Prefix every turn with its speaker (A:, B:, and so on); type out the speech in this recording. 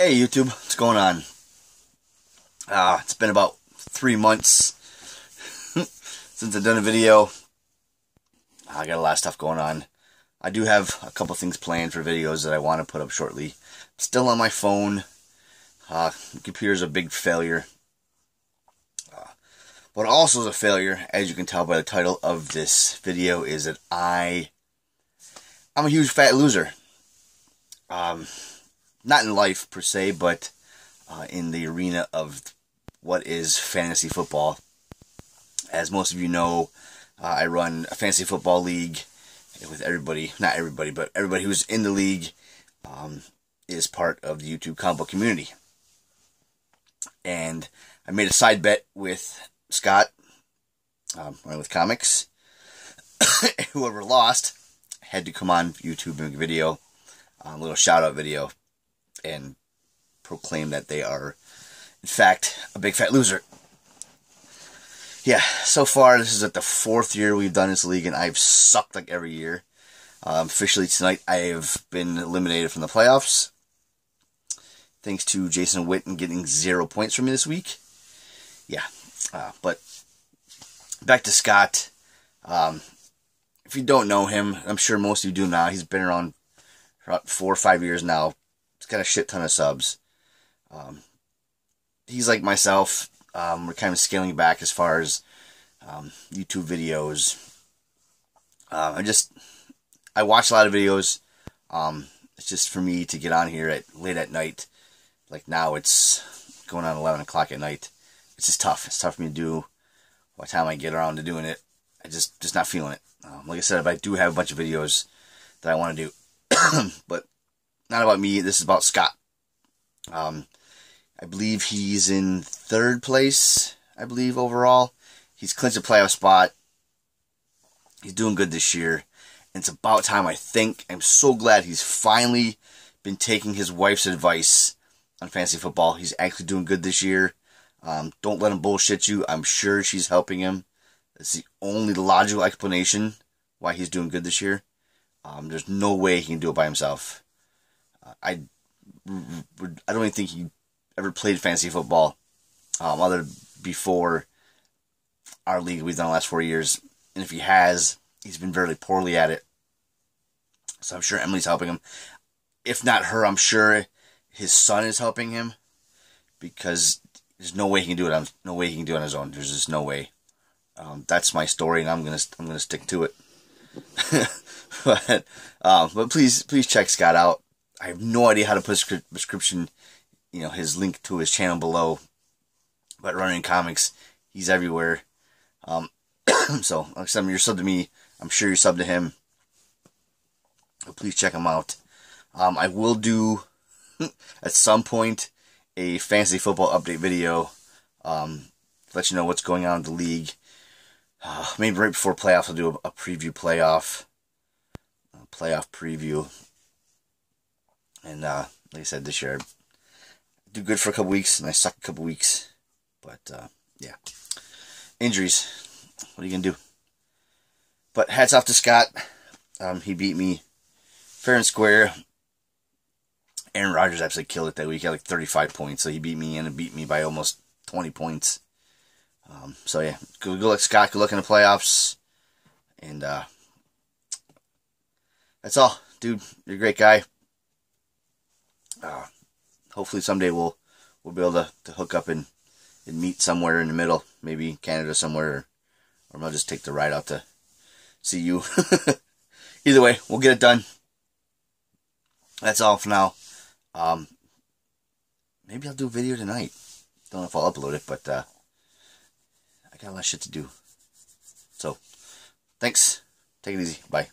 A: Hey YouTube, what's going on? Uh, it's been about three months since I've done a video. I got a lot of stuff going on. I do have a couple things planned for videos that I want to put up shortly. Still on my phone. Uh, computer's a big failure. Uh, also is a failure, as you can tell by the title of this video, is that I I'm a huge fat loser. Um, not in life per se, but uh, in the arena of what is fantasy football. As most of you know, uh, I run a fantasy football league with everybody, not everybody, but everybody who's in the league um, is part of the YouTube combo community. And I made a side bet with Scott, um, running with comics. Whoever lost had to come on YouTube and make a video, a little shout out video, and proclaim that they are, in fact, a big fat loser. Yeah, so far this is like the fourth year we've done this league, and I've sucked like every year. Um, officially tonight, I have been eliminated from the playoffs. Thanks to Jason Witten getting zero points from me this week. Yeah, uh, but back to Scott. Um, if you don't know him, I'm sure most of you do now. He's been around for about four or five years now. Got a shit ton of subs. Um, he's like myself. Um, we're kind of scaling back as far as um, YouTube videos. Uh, I just I watch a lot of videos. Um, it's just for me to get on here at late at night. Like now, it's going on eleven o'clock at night. It's just tough. It's tough for me to do. By the time I get around to doing it, I just just not feeling it. Um, like I said, if I do have a bunch of videos that I want to do, but not about me. This is about Scott. Um, I believe he's in third place. I believe overall, he's clinched a playoff spot. He's doing good this year. And it's about time. I think I'm so glad he's finally been taking his wife's advice on fantasy football. He's actually doing good this year. Um, don't let him bullshit you. I'm sure she's helping him. That's the only logical explanation why he's doing good this year. Um, there's no way he can do it by himself. I, I don't even think he ever played fantasy football, um, other before our league we've done the last four years. And if he has, he's been very poorly at it. So I'm sure Emily's helping him. If not her, I'm sure his son is helping him because there's no way he can do it. On, no way he can do it on his own. There's just no way. Um, that's my story, and I'm gonna I'm gonna stick to it. but um, but please please check Scott out. I have no idea how to put a description, you know, his link to his channel below. But running comics, he's everywhere. Um, so like said, you're sub to me. I'm sure you're sub to him. Please check him out. Um, I will do at some point a fantasy football update video. Um, let you know what's going on in the league. Uh, maybe right before playoffs, I'll do a, a preview playoff, a playoff preview. And uh, like I said, this year I do good for a couple weeks, and I suck a couple weeks. But uh, yeah, injuries. What are you gonna do? But hats off to Scott. Um, he beat me fair and square. Aaron Rodgers absolutely killed it that week. He had like 35 points, so he beat me and beat me by almost 20 points. Um, so yeah, good, good luck, Scott. Good luck in the playoffs. And uh, that's all, dude. You're a great guy. Uh, hopefully someday we'll we'll be able to, to hook up and, and meet somewhere in the middle, maybe Canada somewhere, or, I'll just take the ride out to see you. Either way, we'll get it done. That's all for now. Um, maybe I'll do a video tonight. Don't know if I'll upload it, but uh, I got a lot of shit to do. So, thanks. Take it easy. Bye.